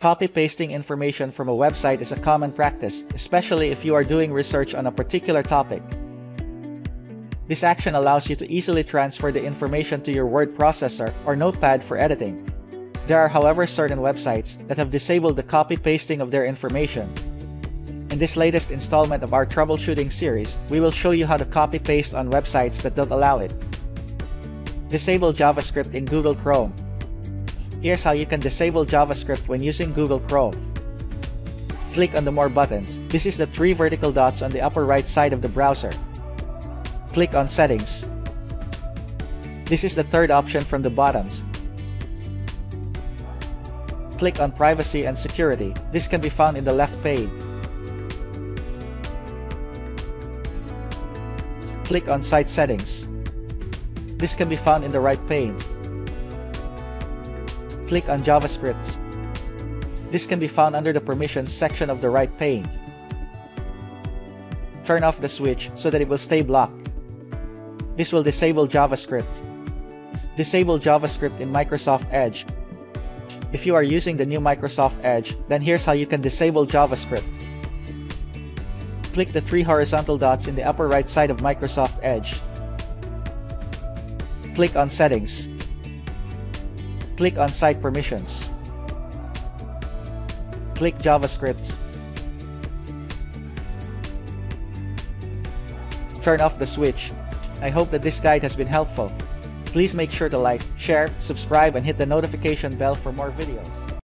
Copy-pasting information from a website is a common practice, especially if you are doing research on a particular topic. This action allows you to easily transfer the information to your word processor or notepad for editing. There are however certain websites that have disabled the copy-pasting of their information. In this latest installment of our troubleshooting series, we will show you how to copy-paste on websites that don't allow it. Disable JavaScript in Google Chrome. Here's how you can disable JavaScript when using Google Chrome. Click on the More buttons. This is the three vertical dots on the upper right side of the browser. Click on Settings. This is the third option from the bottoms. Click on Privacy and Security. This can be found in the left pane. Click on Site Settings. This can be found in the right pane click on JavaScript. This can be found under the Permissions section of the right pane. Turn off the switch so that it will stay blocked. This will disable JavaScript. Disable JavaScript in Microsoft Edge. If you are using the new Microsoft Edge, then here's how you can disable JavaScript. Click the three horizontal dots in the upper right side of Microsoft Edge. Click on Settings click on Site Permissions. Click JavaScript. Turn off the switch. I hope that this guide has been helpful. Please make sure to like, share, subscribe, and hit the notification bell for more videos.